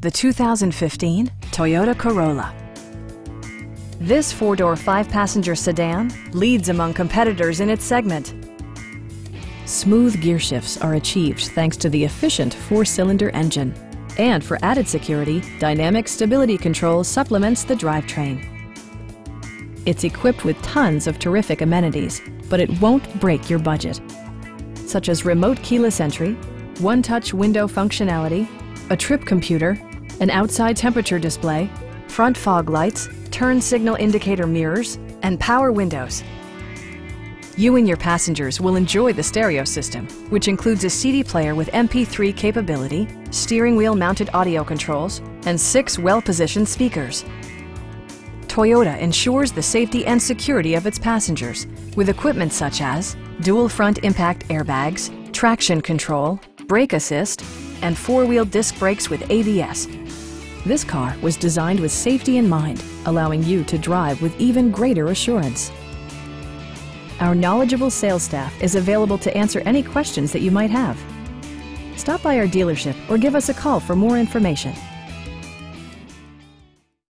the 2015 Toyota Corolla. This four-door, five-passenger sedan leads among competitors in its segment. Smooth gear shifts are achieved thanks to the efficient four-cylinder engine. And for added security, Dynamic Stability Control supplements the drivetrain. It's equipped with tons of terrific amenities, but it won't break your budget. Such as remote keyless entry, one-touch window functionality, a trip computer, an outside temperature display, front fog lights, turn signal indicator mirrors, and power windows. You and your passengers will enjoy the stereo system, which includes a CD player with MP3 capability, steering wheel mounted audio controls, and six well-positioned speakers. Toyota ensures the safety and security of its passengers with equipment such as dual front impact airbags, traction control, brake assist, and four-wheel disc brakes with ABS. This car was designed with safety in mind, allowing you to drive with even greater assurance. Our knowledgeable sales staff is available to answer any questions that you might have. Stop by our dealership or give us a call for more information.